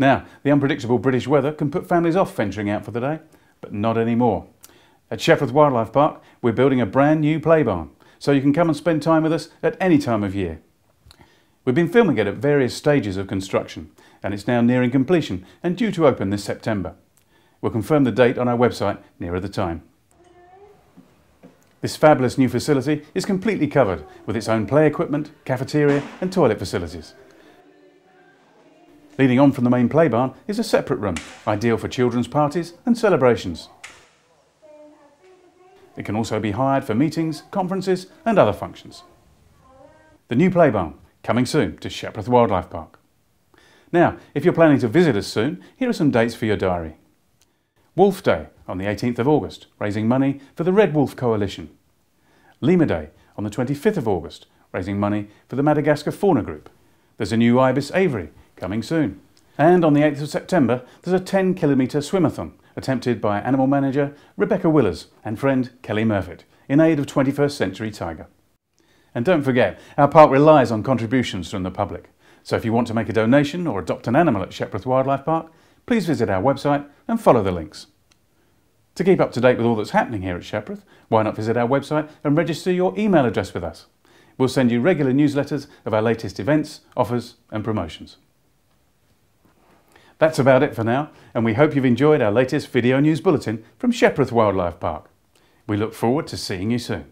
Now, the unpredictable British weather can put families off venturing out for the day, but not anymore. At Shepreth Wildlife Park, we're building a brand new play barn, so you can come and spend time with us at any time of year. We've been filming it at various stages of construction, and it's now nearing completion and due to open this September. We'll confirm the date on our website nearer the time. This fabulous new facility is completely covered with its own play equipment, cafeteria and toilet facilities. Leading on from the main play barn is a separate room, ideal for children's parties and celebrations. It can also be hired for meetings, conferences and other functions. The new play barn, coming soon to Shepreth Wildlife Park. Now, if you're planning to visit us soon, here are some dates for your diary. Wolf Day on the 18th of August, raising money for the Red Wolf Coalition. Lemur Day on the 25th of August, raising money for the Madagascar Fauna Group. There's a new Ibis aviary coming soon. And on the 8th of September, there's a 10 kilometre swimathon attempted by animal manager Rebecca Willers and friend Kelly Murfitt in aid of 21st Century Tiger. And don't forget, our park relies on contributions from the public. So if you want to make a donation or adopt an animal at Shepreth Wildlife Park, please visit our website and follow the links. To keep up to date with all that's happening here at Shepreth, why not visit our website and register your email address with us? We'll send you regular newsletters of our latest events, offers and promotions. That's about it for now, and we hope you've enjoyed our latest video news bulletin from Shepreth Wildlife Park. We look forward to seeing you soon.